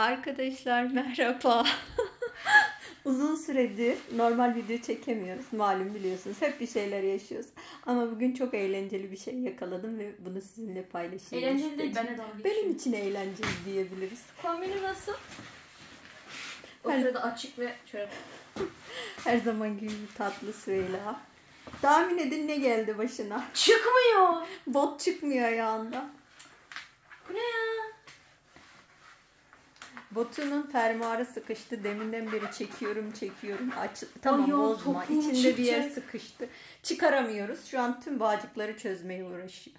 Arkadaşlar merhaba. Uzun süredir normal video çekemiyoruz. Malum biliyorsunuz. Hep bir şeyler yaşıyoruz. Ama bugün çok eğlenceli bir şey yakaladım ve bunu sizinle paylaşayım Eğlenceli değil, ben de dalga Benim için eğlenceli diyebiliriz. Kombini nasıl? O Her- sırada açık ve şöyle. Her zaman gibi tatlı Süheyla. Tahmin edin ne geldi başına? Çıkmıyor. Bot çıkmıyor ayağında. Bu ne ya? Botunun fermuarı sıkıştı. Deminden beri çekiyorum çekiyorum. Aç, tamam Ay bozma. İçinde bir yer çıkacak. sıkıştı. Çıkaramıyoruz. Şu an tüm bağcıkları çözmeye uğraşıyor.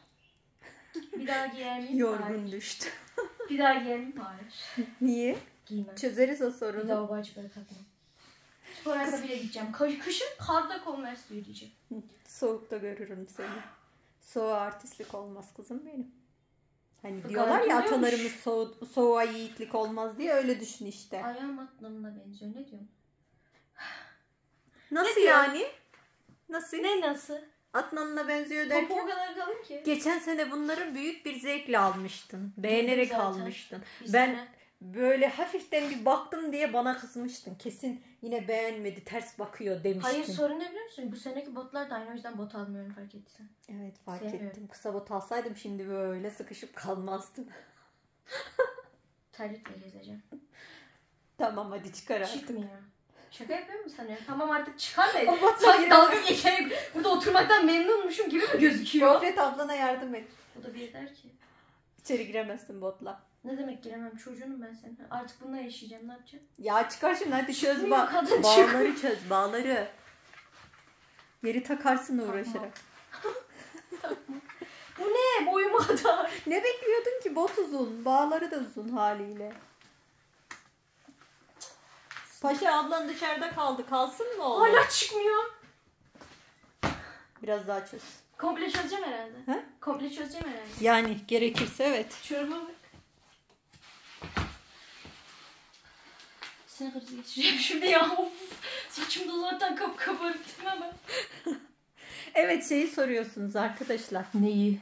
Bir daha giyer miyim? Yorgun Hayır. düştü. Bir daha giyer miyim? Hayır. Niye? Giymem. Çözeriz o Bir sorunu. daha o bağcıkları takmam. Spor ayakkabıyla gideceğim. Kış- Kışın karda Converse yürüyeceğim. Soğukta görürüm seni. Soğuğa artistlik olmaz kızım benim. Hani diyorlar ya atalarımız soğu, soğuğa yiğitlik olmaz diye öyle düşün işte. Ayağım atlamına benziyor. Ne diyorum? Nasıl diyor? yani? Nasıl? Ne nasıl? Atlanına benziyor Topu derken? o kadar kalın ki. Geçen sene bunları büyük bir zevkle almıştın. Beğenerek almıştın. Bir ben sene. Böyle hafiften bir baktım diye bana kızmıştın. Kesin yine beğenmedi, ters bakıyor demiştin. Hayır sorun ne biliyor musun? Bu seneki botlar da aynı o yüzden bot almıyorum fark ettiysen. Evet fark Sevmiyorum. ettim. Kısa bot alsaydım şimdi böyle sıkışıp kalmazdım. Terlikle gezeceğim. tamam hadi çıkar artık. Çıkmıyor. Şaka yapıyor musun sanıyorsun? Tamam artık çıkar da sanki dalga geçerek burada oturmaktan memnunmuşum gibi mi gözüküyor? Gofret ablana yardım et. O da bir der ki İçeri giremezsin botla. Ne demek giremem çocuğunum ben senin. Artık bununla yaşayacağım ne yapacağım? Ya çıkar şimdi hadi çöz ba- kadın bağları çöz bağları. Geri takarsın Tamam. uğraşarak. Bu ne boyuma kadar? Ne bekliyordun ki bot uzun. Bağları da uzun haliyle. Paşa ablan dışarıda kaldı. Kalsın mı oğlum? Hala çıkmıyor. Biraz daha çöz. Komple çözeceğim herhalde. He? Komple çözeceğim herhalde. Yani gerekirse evet. Çorba Sinir krizi geçireceğim şimdi ya. Of. Saçım da zaten kapkabarıktım hemen. Evet şeyi soruyorsunuz arkadaşlar. Neyi?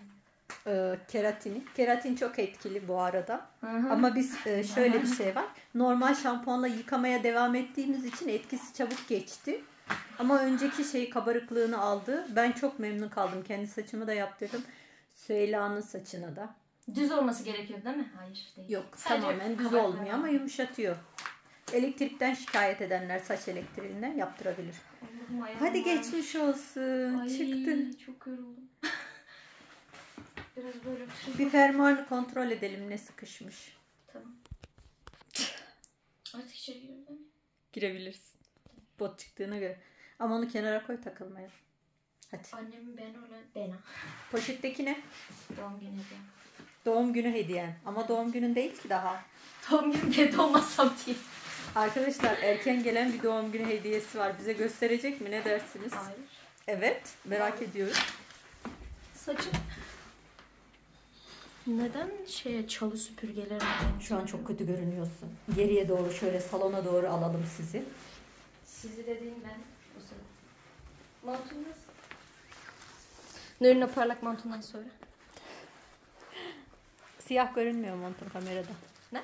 Ee, keratini. Keratin çok etkili bu arada. Ama Ama biz e, şöyle bir şey var. Normal şampuanla yıkamaya devam ettiğimiz için etkisi çabuk geçti. Ama önceki şey kabarıklığını aldı. Ben çok memnun kaldım. Kendi saçımı da yaptırdım. Süheyla'nın saçına da. düz olması gerekiyor değil mi? Hayır değil. Yok Sadece tamamen düz olmuyor ama yumuşatıyor. Elektrikten şikayet edenler saç elektriğinden yaptırabilir. Allah'ım Hadi geçmiş olsun. Ay, Çıktı. çok yoruldum. Biraz böyle oturayım. Bir fermuarını kontrol edelim ne sıkışmış. Tamam. Artık içeri mi? Girebilirsin. Bot çıktığına göre. Ama onu kenara koy takılmaya. Hadi. Annemin ben olan Bena. Poşetteki ne? Doğum günü hediyem. Doğum günü hediyen. Ama doğum günün değil ki daha. Doğum günü de doğmasam diye. Arkadaşlar erken gelen bir doğum günü hediyesi var. Bize gösterecek mi? Ne dersiniz? Hayır. Evet. Merak ediyoruz. Saçım. Neden şeye çalı süpürgeleri Şu an çok kötü görünüyorsun. Geriye doğru şöyle salona doğru alalım sizi. Sizi dediğim ben o sırada. Montun nasıl? Nurina parlak montundan sonra. Siyah görünmüyor montun kamerada. Ne?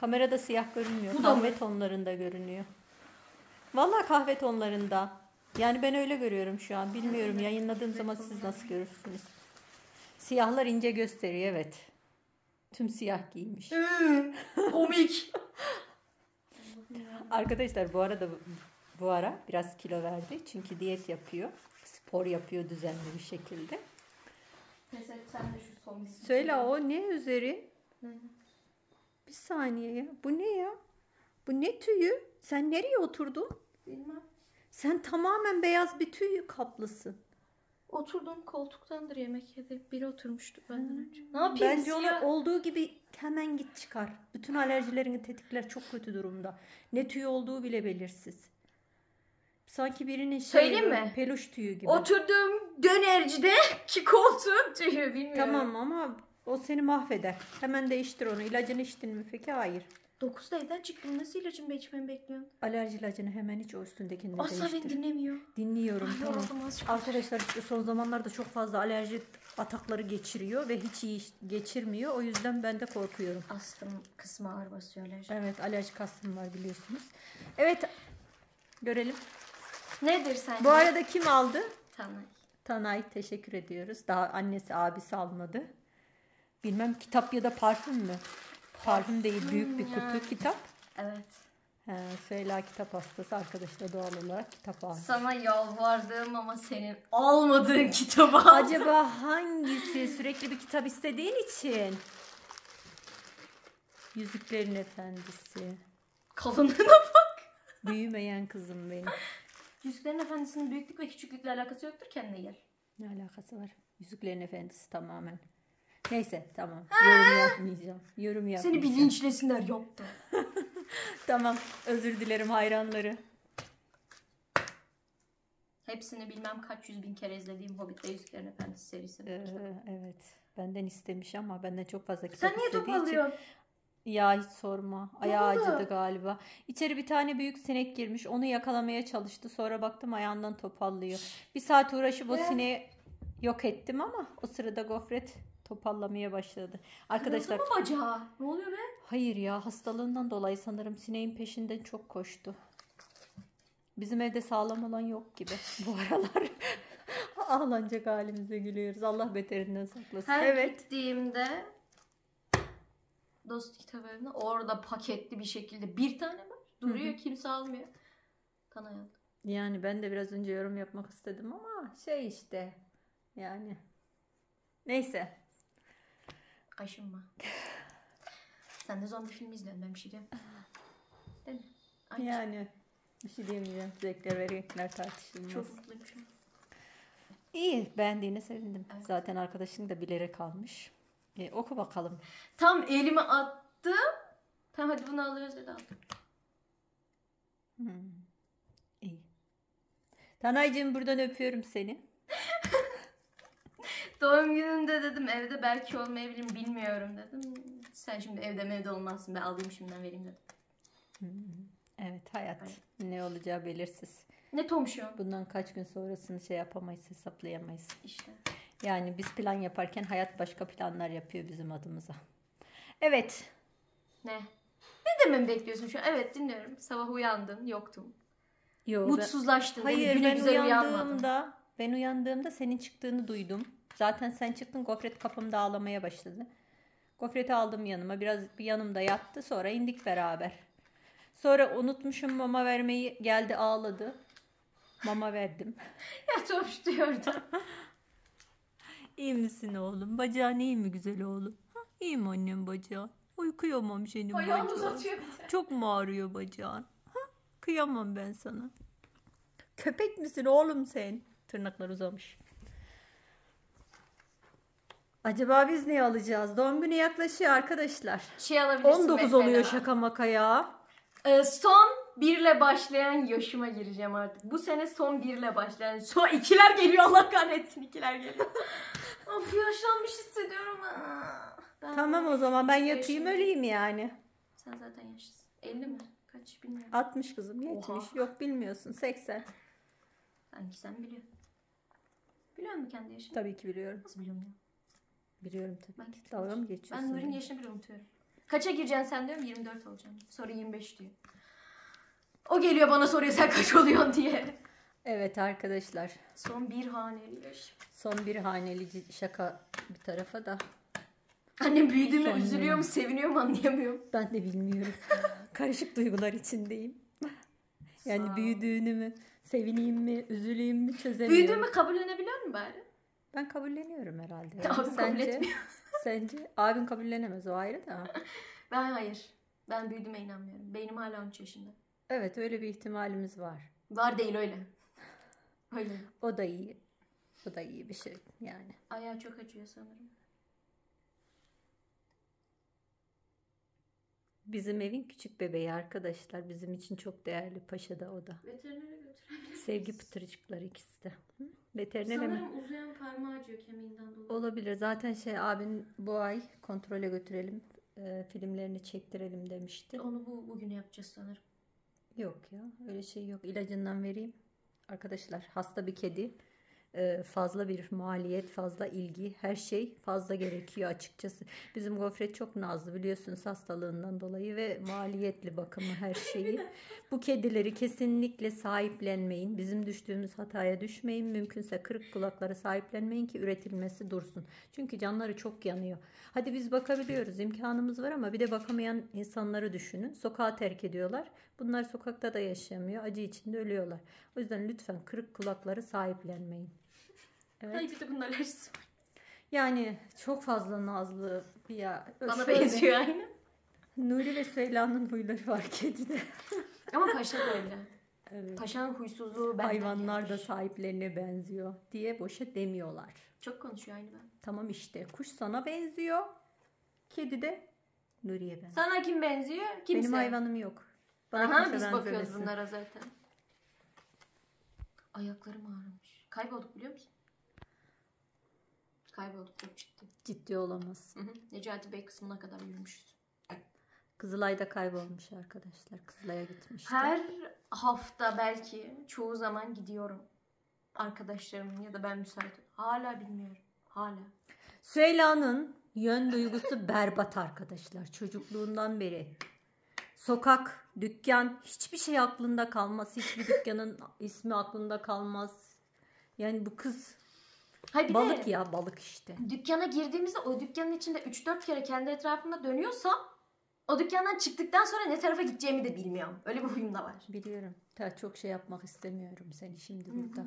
Kamerada siyah görünmüyor. Bu da mı? kahve tonlarında görünüyor. Vallahi kahve tonlarında. Yani ben öyle görüyorum şu an. Bilmiyorum yayınladığım zaman siz nasıl görürsünüz. Siyahlar ince gösteriyor evet. Tüm siyah giymiş. Komik. Arkadaşlar bu arada bu ara biraz kilo verdi. Çünkü diyet yapıyor. Spor yapıyor düzenli bir şekilde. Mesela sen de şu son Söyle o ne üzeri? Ne? Saniye ya. Bu ne ya? Bu ne tüyü? Sen nereye oturdun? Bilmem. Sen tamamen beyaz bir tüy kaplısın. Oturduğum koltuktandır yemek yedi. Biri oturmuştu benden önce. Ne yapayım Bence onu olduğu gibi hemen git çıkar. Bütün alerjilerini tetikler çok kötü durumda. Ne tüy olduğu bile belirsiz. Sanki birinin şey mi? peluş tüyü gibi. Oturduğum dönercide ki koltuğun tüyü bilmiyorum. Tamam ama o seni mahveder. Hemen değiştir onu. İlacını içtin mi peki? Hayır. 9'da evden çıktım. Nasıl ilacımı içmemi bekliyorsun? Alerji ilacını hemen hiç o üstündekini de Asla beni değiştir. dinlemiyor. Dinliyorum Ay, tamam. Arkadaşlar işte son zamanlarda çok fazla alerji atakları geçiriyor ve hiç iyi geçirmiyor. O yüzden ben de korkuyorum. Astım kısmı ağır basıyor alerji. Evet alerjik astım var biliyorsunuz. Evet görelim. Nedir sence? Bu arada kim aldı? Tanay. Tanay teşekkür ediyoruz. Daha annesi abisi almadı. Bilmem kitap ya da parfüm mü? Parfüm değil büyük bir kutu kitap. Evet. He, Süheyla kitap hastası arkadaşlar doğal olarak kitap almış. Sana yalvardım ama senin almadığın kitabı aldım. Acaba hangisi? Sürekli bir kitap istediğin için. Yüzüklerin Efendisi. Kalınlığına bak. Büyümeyen kızım benim. Yüzüklerin Efendisi'nin büyüklük ve küçüklükle alakası yoktur kendine gel. Ne alakası var? Yüzüklerin Efendisi tamamen. Neyse tamam. Yorum yapmayacağım. Yorum Seni yapmayacağım. bilinçlesinler yaptı. Tamam. Özür dilerim hayranları. Hepsini bilmem kaç yüz bin kere izlediğim Hobbit ve Yüzüklerin Efendisi serisi. Ee, evet. Benden istemiş ama benden çok fazla kitap Sen niye top istediği için- alıyorsun? Ya hiç sorma. Ayağı oldu? acıdı galiba. İçeri bir tane büyük sinek girmiş. Onu yakalamaya çalıştı. Sonra baktım ayağından topallıyor. Bir saat uğraşıp o Ee? sineği yok ettim ama o sırada gofret topallamaya başladı. Arkadaşlar Kırıldı mı bacağı? Ne oluyor be? hayır ya hastalığından dolayı sanırım sineğin peşinden çok koştu. Bizim evde sağlam olan yok gibi bu aralar. Ağlanacak halimize gülüyoruz. Allah beterinden saklasın. Her evet. gittiğimde dost kitabı evine orada paketli bir şekilde bir tane var. Duruyor kimse almıyor. Aldı. Yani ben de biraz önce yorum yapmak istedim ama şey işte yani neyse Kaşınma. Sen de zombi filmi izliyorsun ben bir şey diyorum. Değil mi? Şey. yani bir şey diyemeyeceğim zevkler ve renkler tartışılmaz. Çok mutluyum şu an. İyi beğendiğine sevindim. Evet. Zaten arkadaşın da bilerek almış. E, oku bakalım. Tam elime attım. Tamam hadi bunu alıyoruz dedi aldım. Hmm. İyi. Tanaycığım buradan öpüyorum seni. Doğum gününde dedim evde belki olmayabilirim bilmiyorum dedim. Sen şimdi evde evde olmazsın ben alayım şimdiden vereyim dedim. Evet hayat Evet. ne olacağı belirsiz. Ne tomşuyor? Bundan kaç gün sonrasını şey yapamayız hesaplayamayız. İşte. Yani biz plan yaparken hayat başka planlar yapıyor bizim adımıza. Evet. Ne? Ne dememi bekliyorsun şu an? Evet dinliyorum. Sabah uyandın yoktum. Yo, ben- Mutsuzlaştın. mi? Hayır Güne ben uyandığımda ben uyandığımda senin çıktığını duydum. Zaten sen çıktın gofret kapımda ağlamaya başladı. Gofreti aldım yanıma. Biraz bir yanımda yattı. Sonra indik beraber. Sonra unutmuşum mama vermeyi. Geldi ağladı. Mama verdim. Ya tomş diyordu. İyi misin oğlum? Bacağın iyi mi güzel oğlum? Ha, iyiyim annem bacağın. Oy kıyamam senin Ayağını bacağın. Çok mu ağrıyor bacağın? Ha? Kıyamam ben sana. Köpek misin oğlum sen? Tırnaklar uzamış. Acaba biz ne alacağız? Doğum günü yaklaşıyor arkadaşlar. Şey alabilirsin 19 mesela. oluyor şaka maka ya. Ee, son birle başlayan yaşıma gireceğim artık. Bu sene son birle başlayan. Son ikiler geliyor Allah kahretsin ikiler geliyor. of yaşlanmış hissediyorum. Ben Tamam o zaman ben yatayım öleyim yani. Sen zaten yaşlısın. 50 mi? Kaç bilmiyorum. 60 kızım 70. Oha. Yok bilmiyorsun 80. Sanki sen biliyorsun. Biliyor musun kendi yaşını? Tabii ki biliyorum. Nasıl biliyorum ya? Biliyorum tabii Ben ki. Dalga mı geçiyorsun? Ben Nuri'nin yaşını bile unutuyorum. Kaça gireceksin sen diyorum 24 olacağım. Sonra 25 diyor. O geliyor bana soruyor sen kaç oluyorsun diye. Evet arkadaşlar. Son bir haneli yaş. Son bir haneli şaka bir tarafa da Annem büyüdüğüme Son üzülüyor mu seviniyor mu anlayamıyorum. ben de bilmiyorum. Karışık duygular içindeyim. Yani büyüdüğünü mü, sevineyim mi, üzüleyim mi çözemiyorum. Büyüdüğümü kabullenebiliyor musun bari? Ben kabulleniyorum herhalde. Abim kabul sence, etmiyor. sence abin kabullenemez o ayrı da. Ben hayır. Ben büyüdüğüme inanmıyorum. Beynim hala 13 yaşında. Evet öyle bir ihtimalimiz var. Var değil öyle. Öyle. O da iyi. O da iyi bir şey yani. Ayağı çok acıyor sanırım. Bizim evin küçük bebeği arkadaşlar. Bizim için çok değerli. Paşa'da o da. Veterinere götürebiliriz. Sevgi pıtırcıkları ikisi de. Hı? Veterinere mi? Sanırım uzayan parmağı acıyor kemiğinden dolayı. Olabilir. Zaten şey abin bu ay kontrole götürelim. e, filmlerini çektirelim demişti. Onu bu bugün yapacağız sanırım. Yok ya öyle şey yok. İlacından vereyim. Arkadaşlar hasta bir kedi fazla bir maliyet, fazla ilgi, her şey fazla gerekiyor açıkçası. Bizim gofret çok nazlı biliyorsunuz hastalığından dolayı ve maliyetli bakımı her şeyi. Bu kedileri kesinlikle sahiplenmeyin. Bizim düştüğümüz hataya düşmeyin. Mümkünse kırık kulaklara sahiplenmeyin ki üretilmesi dursun. Çünkü canları çok yanıyor. Hadi biz bakabiliyoruz, imkanımız var ama bir de bakamayan insanları düşünün. Sokağa terk ediyorlar. Bunlar sokakta da yaşayamıyor. Acı içinde ölüyorlar. O yüzden lütfen kırık kulakları sahiplenmeyin. Evet. Ay bir de bunun alerjisi var. Yani çok fazla nazlı ya. Bana benziyor aynı. Nuri ve Süheyla'nın huyları var kedide. Ama paşa da öyle. Evet. Paşanın huysuzluğu benden Hayvanlar da gelmiş. sahiplerine benziyor diye boşa demiyorlar. Çok konuşuyor aynı ben. Tamam işte kuş sana benziyor. Kedi de Nuri'ye benziyor. Sana kim benziyor? Kimse. Benim hayvanım yok. Aha kimse biz bakıyoruz benzemesin. bunlara zaten. Ayaklarım ağrımış. Kaybolduk biliyor musun? Kaybolduk çok ciddi. Ciddi olamaz. Hı hı. Necati Bey kısmına kadar yürümüşüz. Kızılay'da kaybolmuş arkadaşlar. Kızılay'a gitmişler. Her hafta belki çoğu zaman gidiyorum. Arkadaşlarımın ya da ben müsait. Hala bilmiyorum. Hala. Süheyla'nın yön duygusu berbat arkadaşlar. Çocukluğundan beri. Sokak, dükkan hiçbir şey aklında kalmaz. Hiçbir dükkanın ismi aklında kalmaz. Yani bu kız Hayır balık de ya balık işte. dükkana girdiğimizde o dükkanın içinde 3-4 kere kendi etrafında dönüyorsam o dükkandan çıktıktan sonra ne tarafa gideceğimi de bilmiyorum. Öyle bir huyum da var. Biliyorum. Ta çok şey yapmak istemiyorum seni şimdi burada.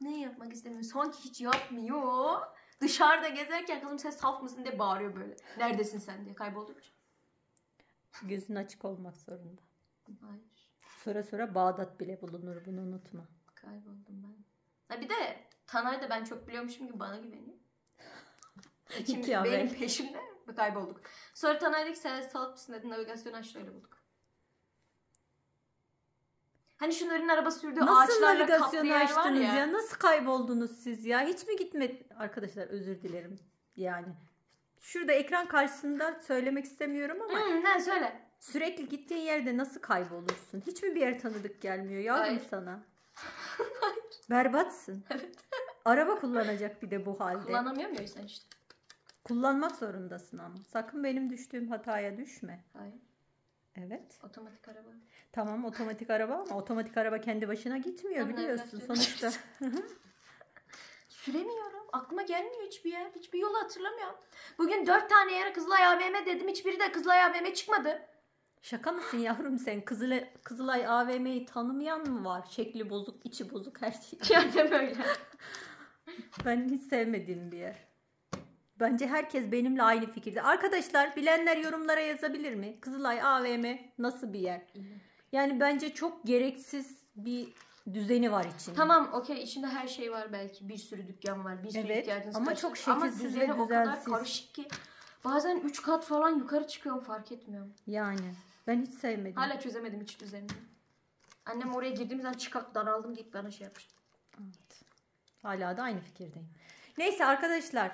Ne yapmak istemiyorum? Sanki hiç yapmıyor. Dışarıda gezerken kızım sen saf mısın diye bağırıyor böyle. Neredesin sen diye kayboldukça. Gözün açık olmak zorunda. Hayır. Sonra sonra Bağdat bile bulunur bunu unutma. Kayboldum ben. Ha bir de Tanay da ben çok biliyormuşum gibi bana güveniyor. Şimdi İki haber. benim peşimde kaybolduk. Sonra Tanay dedi ki sen salak mısın dedi navigasyon açtı öyle bulduk. Hani şunların araba sürdüğü Nasıl ağaçlarla kaplı navigasyonu yer var açtınız ya. ya? Nasıl kayboldunuz siz ya? Hiç mi gitmedi? Arkadaşlar özür dilerim. Yani şurada ekran karşısında söylemek istemiyorum ama Hı, ne söyle. sürekli gittiğin yerde nasıl kaybolursun? Hiç mi bir yer tanıdık gelmiyor yavrum Hayır. sana? Berbatsın. Evet. Araba kullanacak bir de bu halde. Kullanamıyorum ya o yüzden işte. Kullanmak zorundasın ama. Sakın benim düştüğüm hataya düşme. Hayır. Evet. Otomatik araba. Tamam otomatik araba ama otomatik araba kendi başına gitmiyor Tamam, biliyorsun sonuçta. Süremiyorum. Aklıma gelmiyor hiçbir yer. Hiçbir yolu hatırlamıyorum. Bugün dört tane yere Kızılay AVM dedim. Hiçbiri de Kızılay AVM çıkmadı. Şaka mısın yavrum sen? Kızılay, Kızılay AVM'yi tanımayan mı var? Şekli bozuk, içi bozuk her şey. Yani böyle. Ben hiç sevmediğim bir yer. Bence herkes benimle aynı fikirde. Arkadaşlar bilenler yorumlara yazabilir mi? Kızılay AVM nasıl bir yer? Yani bence çok gereksiz bir düzeni var içinde. Tamam okey içinde her şey var belki. Bir sürü dükkan var. Bir sürü Evet, ihtiyacınız ama çok Ama şekilsiz düzeni ve o kadar düzensiz. karışık ki. Bazen 3 kat falan yukarı çıkıyorum fark etmiyorum. Yani ben hiç sevmedim. Hala çözemedim hiç düzenini. Annem oraya girdiğimiz an çıkart daraldım deyip bana şey yapmış. Evet. Hala da aynı fikirdeyim. Neyse arkadaşlar.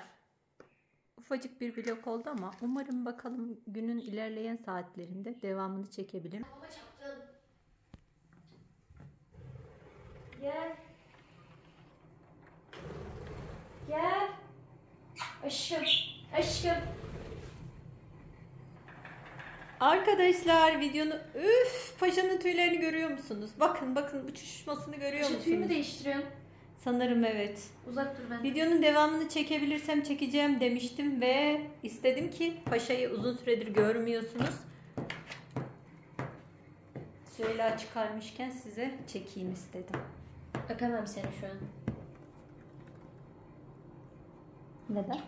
Ufacık bir vlog oldu ama umarım bakalım günün ilerleyen saatlerinde devamını çekebilirim. Gel. Gel. Aşkım. Aşkım. Arkadaşlar videonu üf paşanın tüylerini görüyor musunuz? Bakın bakın uçuşmasını görüyor Şu musunuz? tüyümü değiştiriyorum. Sanırım evet. Uzak dur benden. Videonun devamını çekebilirsem çekeceğim demiştim ve istedim ki paşayı uzun süredir görmüyorsunuz. Süheyla çıkarmışken size çekeyim istedim. Öpemem seni şu an. Neden?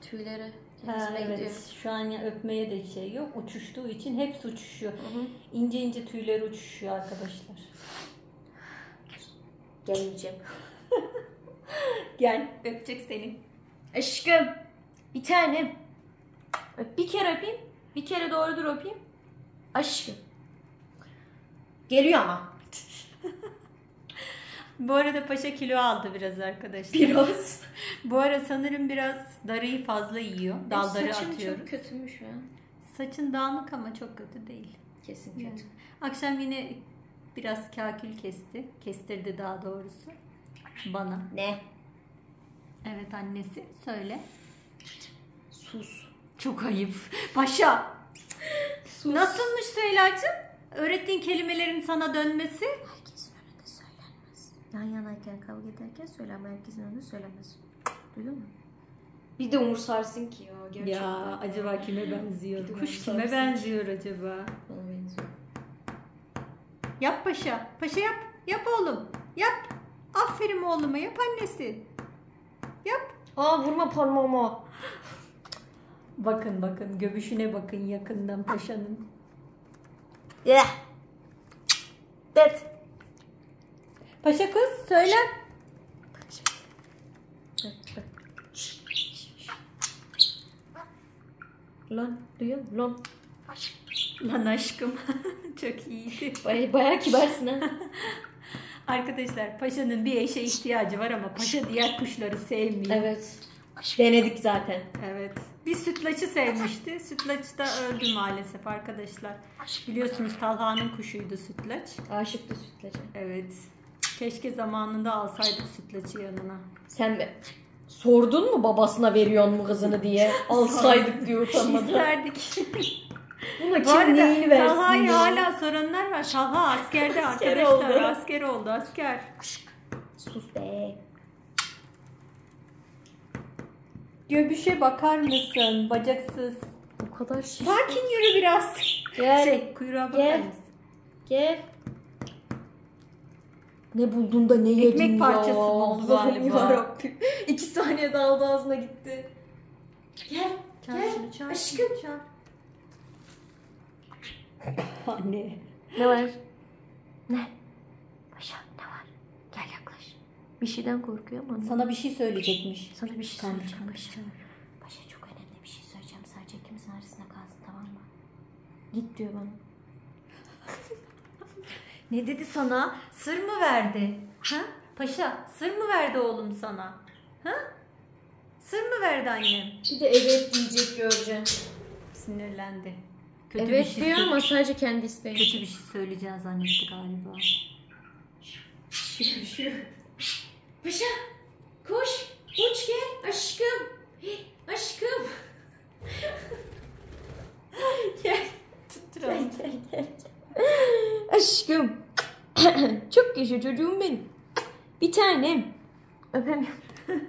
Tüyleri. Ha, evet. gidiyor. Şu an ya öpmeye de şey yok. Uçuştuğu için hepsi uçuşuyor. Hı hı. İnce ince tüyler uçuşuyor arkadaşlar. Gelmeyeceğim. Gel öpecek seni. Aşkım. Bir tanem. Bir kere öpeyim. Bir kere doğru dur öpeyim. Aşkım. Geliyor ama. Bu arada paşa kilo aldı biraz arkadaşlar. Biraz. Bu ara sanırım biraz darıyı fazla yiyor. Dalları Saçım atıyoruz. çok kötü mü şu an? Saçın dağınık ama çok kötü değil. Kesin Yani. kötü. Akşam yine biraz kakül kesti. Kestirdi daha doğrusu. Bana. Ne? Evet annesi söyle. Sus. Çok ayıp. Paşa. Sus. Nasılmış Süheyla'cığım? Öğrettiğin kelimelerin sana dönmesi. Yan yanayken kavga ederken söylenme herkesin önünde söylenmez. Duydun mu? Bir de umursarsın ki ya gerçekten. Ya acaba kime benziyor? Kuş umursarsın kime ki. benziyor acaba? Bana benziyor. Yap paşa. Paşa yap. Yap oğlum. Yap. Aferin oğluma. Yap annesi. Yap. Aa vurma parmağıma. Bakın bakın. Göbüşüne bakın yakından paşanın. Yeah. Dead. Paşa kız söyle. Lan duyuyor musun? Lan. Lan aşkım. Çok iyiydi. Baya, bayağı kibarsın ha. Arkadaşlar paşanın bir eşe ihtiyacı var ama paşa diğer kuşları sevmiyor. evet. Denedik zaten. Evet. Bir sütlaçı sevmişti. Sütlaç da öldü maalesef arkadaşlar. Biliyorsunuz Talha'nın kuşuydu sütlaç. Aşıktı sütlaca. Evet. Keşke zamanında alsaydık sütlaçı yanına. Sen mi? Sordun mu babasına veriyor mu kızını diye? Alsaydık diyor utanmadan. İsterdik. Buna Bu kim arada neyini versin Talha'yı diye. hala soranlar var. Talha askerde Asker arkadaşlar. oldu. Asker oldu asker. Sus be. Göbüşe bakar mısın? Bacaksız. O kadar şiş. Sakin yürü biraz. Gel. Şey kuyruğa bakar Gel. mısın? Gel. Ne buldun da ne yedin Ekmek ya? parçası mı oldu galiba? yarabbim. İki saniye daldı ağzına gitti. Gel. Çağır Gel. şunu, çağır Aşkım. çağır. Anne. Ne var? Ne? Paşa ne var? Gel yaklaş. Bir şeyden korkuyor ama. Sana bir şey söyleyecekmiş. Sana bir şey Tamam, söyleyeceğim Paşa. Paşa çok önemli bir şey söyleyeceğim. Sadece ikimizin arasında kalsın tamam mı? Git diyor bana. Ne dedi sana? Sır mı verdi? Ha? Paşa sır mı verdi oğlum sana? Ha? Sır mı verdi annem? Bir de evet diyecek göreceğim. Sinirlendi. Kötü bir evet şey diyor ama sadece kendi isteği. Kötü bir şey söyleyeceğini zannetti galiba. Paşa koş uç gel aşkım. Aşkım. gel. Tutturalım. Gel gel. Aşkım. Çok yaşa çocuğum benim. Bir tanem. Öpemiyorum.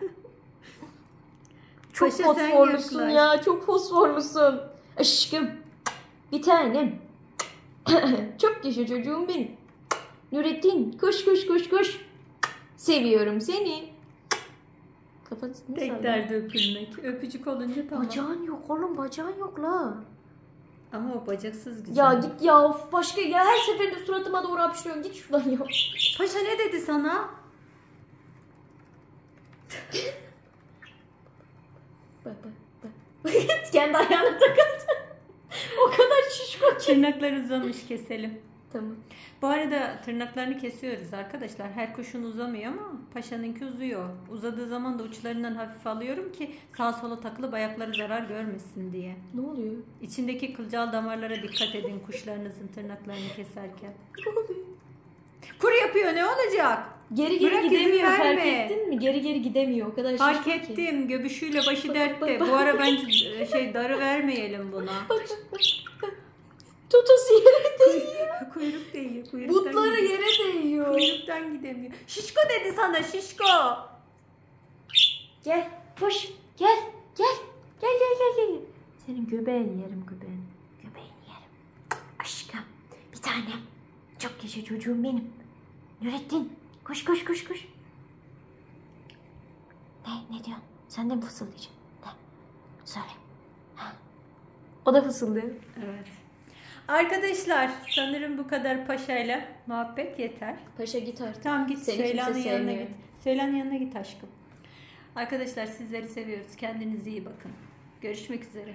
Çok Paşa fosforlusun ya. Çok fosforlusun. Aşkım. Bir tanem. Çok yaşa çocuğum benim. Nurettin koş koş koş koş. Seviyorum seni. Kafasını Tek derdi öpülmek. Öpücük olunca tamam. Bacağın yok oğlum bacağın yok la. Ama o bacaksız güzel. Ya git ya of, başka ya her seferinde suratıma doğru hapşırıyorsun git şuradan ya. Paşa ne dedi sana? Bak bak bak. Kendi ayağına takıldı. o kadar şişko ki. Tırnakları uzamış keselim. Tamam. Bu arada tırnaklarını kesiyoruz arkadaşlar. Her kuşun uzamıyor ama paşanınki uzuyor. Uzadığı zaman da uçlarından hafif alıyorum ki sağa sola takılıp ayakları zarar görmesin diye. Ne oluyor? İçindeki kılcal damarlara dikkat edin kuşlarınızın tırnaklarını keserken. Ne oluyor? Kuru yapıyor ne olacak? Geri geri Bırak gidemiyor fark ettin mi? Geri geri gidemiyor o kadar Fark ki. ettim. Göbüşüyle başı dertte. Bu ara bence şey darı vermeyelim buna. Bak bak bak. bak. Tutusu yere değiyor. Kuyruk değiyor. Kuyruktan Butları gidiyor. yere değiyor. Kuyruktan gidemiyor. Şişko dedi sana şişko. Gel koş gel gel gel gel gel gel. Senin göbeğini yerim göbeğini. Göbeğini yerim. Aşkım bir tanem. Çok yaşa çocuğum benim. Nurettin koş koş koş koş. Ne ne diyorsun? Sen de mi fısıldayacaksın? Ne? Söyle. Ha. O da fısıldıyor. Evet. Arkadaşlar sanırım bu kadar paşayla muhabbet yeter. Paşa git artık. Tamam git Seni Süheyla'nın kimse yanına git. Süheyla'nın yanına git aşkım. Arkadaşlar sizleri seviyoruz. Kendinize iyi bakın. Görüşmek üzere.